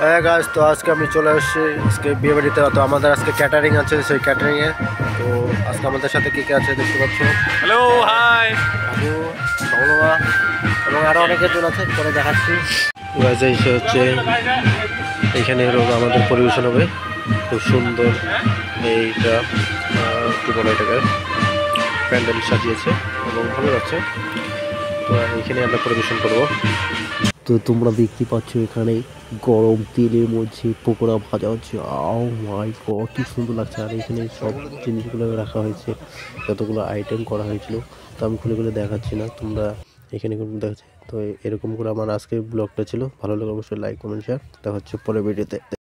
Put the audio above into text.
হ্যাঁ গাছ তো আজকে আমি চলে আসছি। আজকে বিয়ে বাড়িতে তো আমাদের আজকে ক্যাটারিং আছে সেই ক্যাটারিংয়ে তো আজকে আমাদের সাথে কে কে আছে দেখতে পাচ্ছ? হ্যালো হাই বাবুমা এবং আরও অনেকের জন আছে পরে দেখাচ্ছি। গাছ এসে হচ্ছে এইখানে হলো আমাদের পরিবেশন হবে। খুব সুন্দর এইটা কি বলে এটাকে প্যান্ডেল সাজিয়েছে এবং ভালো লাগছে। তো এইখানে আমরা পরিবেশন করব। তো তোমরা দেখতে পাচ্ছ এখানে গরম তেলের মধ্যে পকোড়া ভাজা হচ্ছে। আও মাই গড কি সুন্দর লাগছে। আর এখানে সব জিনিসগুলো রাখা হয়েছে, যতগুলো আইটেম করা হয়েছিল। তো আমি খুলে খুলে দেখাচ্ছি না, তোমরা এখানে কোনো দেখাচ্ছে তো এরকম করে আমার আজকের ব্লগটা ছিল। ভালো লাগে অবশ্যই লাইক কমেন্ট শেয়ার দেখা হচ্ছে পরের ভিডিওতে